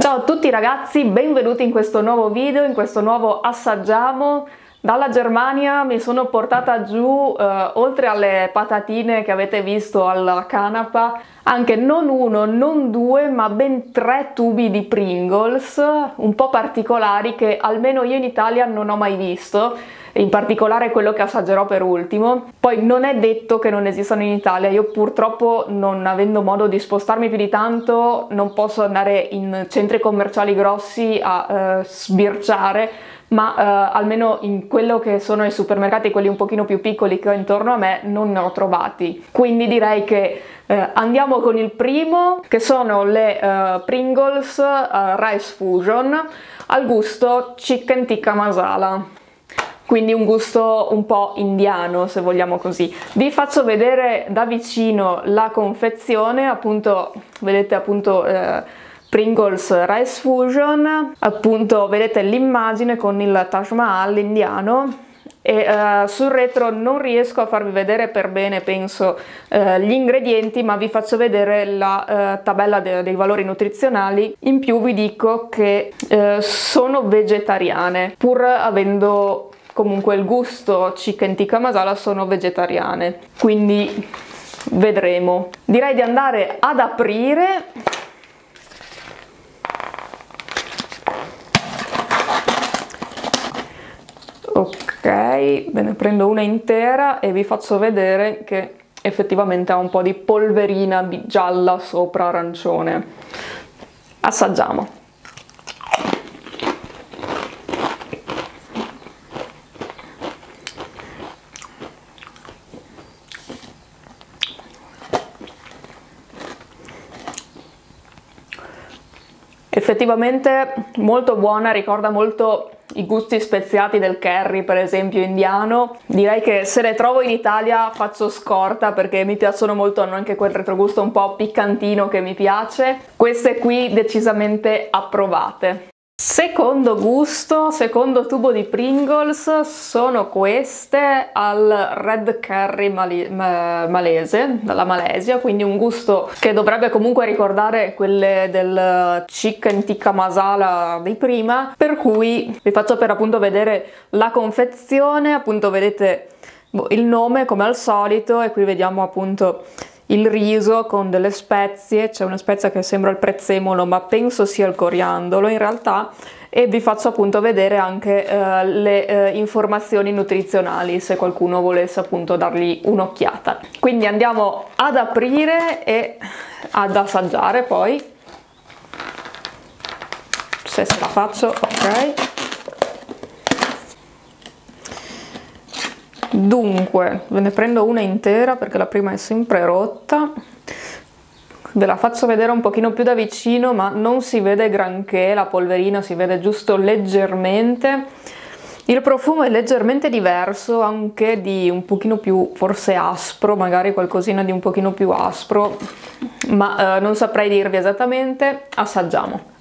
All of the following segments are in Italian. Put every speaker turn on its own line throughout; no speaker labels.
Ciao a tutti ragazzi, benvenuti in questo nuovo video, in questo nuovo assaggiamo. Dalla Germania mi sono portata giù, eh, oltre alle patatine che avete visto alla canapa, anche non uno, non due, ma ben tre tubi di Pringles, un po' particolari che almeno io in Italia non ho mai visto in particolare quello che assaggerò per ultimo. Poi non è detto che non esistano in Italia, io purtroppo non avendo modo di spostarmi più di tanto non posso andare in centri commerciali grossi a uh, sbirciare ma uh, almeno in quello che sono i supermercati, quelli un pochino più piccoli che ho intorno a me, non ne ho trovati. Quindi direi che uh, andiamo con il primo, che sono le uh, Pringles Rice Fusion al gusto Chicken Tikka Masala quindi un gusto un po' indiano se vogliamo così. Vi faccio vedere da vicino la confezione, appunto vedete appunto eh, Pringles Rice Fusion, appunto vedete l'immagine con il Taj Mahal indiano e uh, sul retro non riesco a farvi vedere per bene penso uh, gli ingredienti ma vi faccio vedere la uh, tabella de dei valori nutrizionali in più vi dico che sono vegetariane pur avendo comunque il gusto chicken tikka masala sono vegetariane. Quindi vedremo. Direi di andare ad aprire. Ok ve ne prendo una intera e vi faccio vedere che effettivamente ha un po' di polverina gialla sopra arancione. Assaggiamo effettivamente molto buona, ricorda molto i gusti speziati del curry per esempio indiano. Direi che se le trovo in Italia faccio scorta perché mi piacciono molto hanno anche quel retrogusto un po' piccantino che mi piace. Queste qui decisamente approvate Secondo gusto, secondo tubo di Pringles sono queste al red curry mali malese, dalla Malesia, quindi un gusto che dovrebbe comunque ricordare quelle del chicken tikka masala di prima, per cui vi faccio per appunto vedere la confezione, appunto vedete boh, il nome come al solito e qui vediamo appunto il riso con delle spezie, c'è una spezia che sembra il prezzemolo ma penso sia il coriandolo in realtà e vi faccio appunto vedere anche eh, le eh, informazioni nutrizionali se qualcuno volesse appunto dargli un'occhiata. Quindi andiamo ad aprire e ad assaggiare poi se se la faccio ok dunque ve ne prendo una intera perché la prima è sempre rotta. Ve la faccio vedere un pochino più da vicino ma non si vede granché la polverina si vede giusto leggermente. Il profumo è leggermente diverso anche di un pochino più forse aspro magari qualcosina di un pochino più aspro ma eh, non saprei dirvi esattamente. Assaggiamo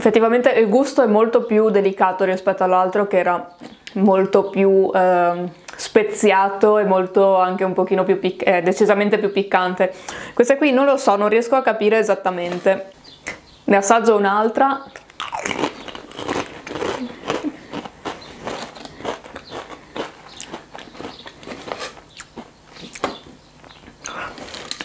Effettivamente il gusto è molto più delicato rispetto all'altro che era molto più eh, speziato e molto anche un pochino più eh, decisamente più piccante. Questa qui non lo so, non riesco a capire esattamente. Ne assaggio un'altra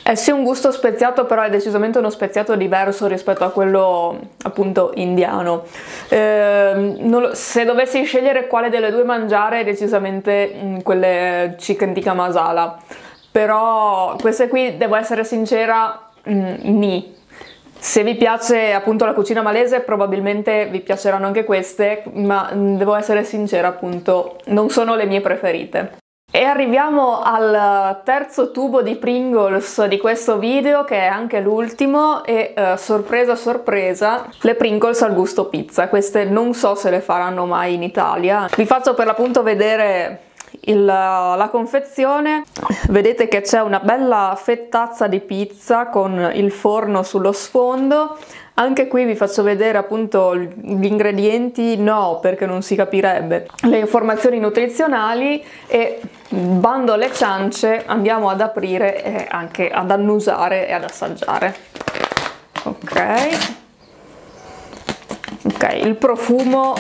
È sì un gusto speziato, però è decisamente uno speziato diverso rispetto a quello appunto indiano. Eh, lo, se dovessi scegliere quale delle due mangiare, decisamente mh, mm, quelle chicken tikka masala. Però queste qui, devo essere sincera, mh, mm, ni. Se vi piace appunto la cucina malese probabilmente vi piaceranno anche queste, ma mm, devo essere sincera appunto, non sono le mie preferite. E arriviamo al terzo tubo di Pringles di questo video che è anche l'ultimo e uh, sorpresa sorpresa le Pringles al gusto pizza. Queste non so se le faranno mai in Italia. Vi faccio per l'appunto vedere il, la confezione vedete che c'è una bella fettazza di pizza con il forno sullo sfondo Anche qui vi faccio vedere appunto gli ingredienti, no perché non si capirebbe, le informazioni nutrizionali e bando alle ciance andiamo ad aprire e anche ad annusare e ad assaggiare. Ok. Ok, il profumo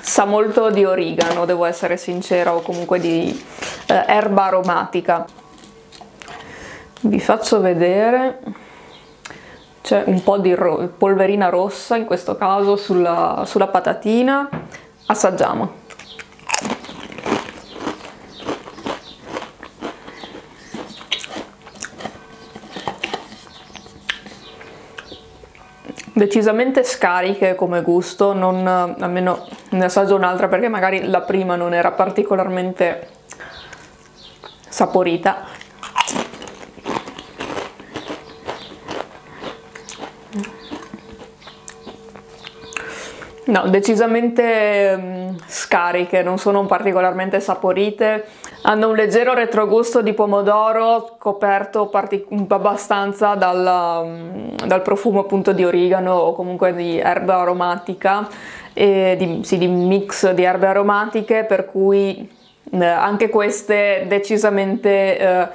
sa molto di origano, devo essere sincera, o comunque di eh, erba aromatica. Vi faccio vedere, c'è un po' di ro polverina rossa in questo caso sulla, sulla patatina, assaggiamo. decisamente scariche come gusto, non, almeno ne assaggio un'altra perché magari la prima non era particolarmente saporita. No, decisamente um, scariche, non sono particolarmente saporite, hanno un leggero retrogusto di pomodoro coperto abbastanza dal, um, dal, profumo appunto di origano o comunque di erba aromatica, di, sì, di mix di erbe aromatiche, per cui eh, anche queste decisamente... Eh,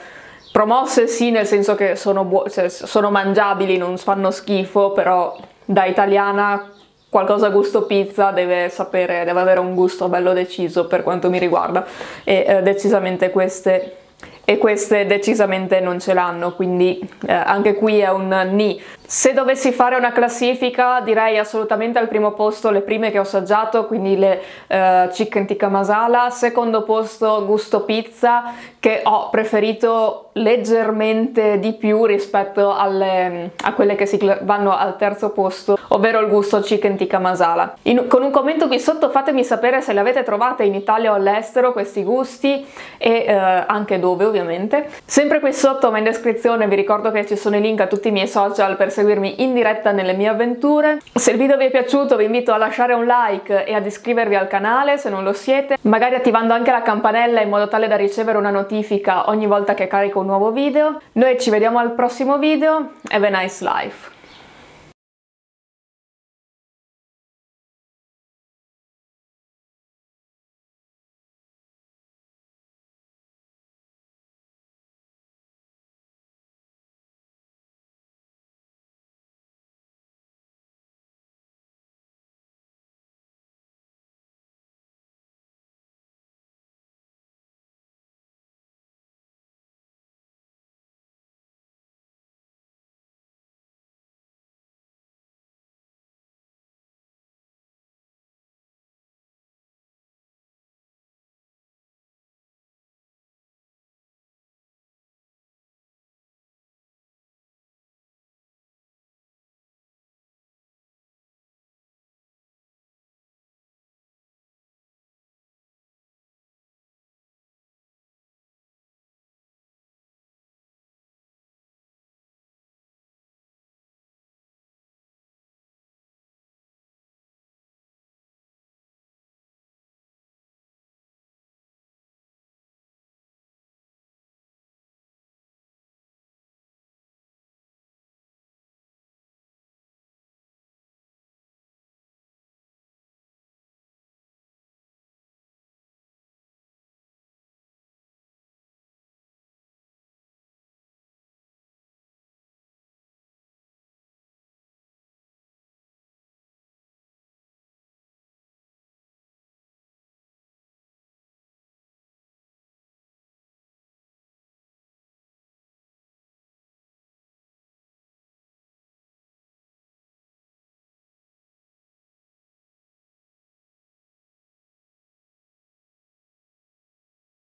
promosse sì nel senso che sono, cioè, sono mangiabili, non fanno schifo, però da italiana qualcosa gusto pizza deve sapere, deve avere un gusto bello deciso per quanto mi riguarda e eh, decisamente queste e queste decisamente non ce l'hanno, quindi eh, anche qui è un ni. Se dovessi fare una classifica direi assolutamente al primo posto le prime che ho assaggiato, quindi le uh, chicken tikka masala, secondo posto gusto pizza che ho preferito leggermente di più rispetto alle, a quelle che si vanno al terzo posto, ovvero il gusto chicken tikka masala. In, con un commento qui sotto fatemi sapere se le avete trovate in Italia o all'estero questi gusti e uh, anche dove ovviamente. Sempre qui sotto ma in descrizione vi ricordo che ci sono i link a tutti i miei social per seguirmi in diretta nelle mie avventure. Se il video vi è piaciuto vi invito a lasciare un like e ad iscrivervi al canale se non lo siete, magari attivando anche la campanella in modo tale da ricevere una notifica ogni volta che carico un nuovo video. Noi ci vediamo al prossimo video, have a nice life!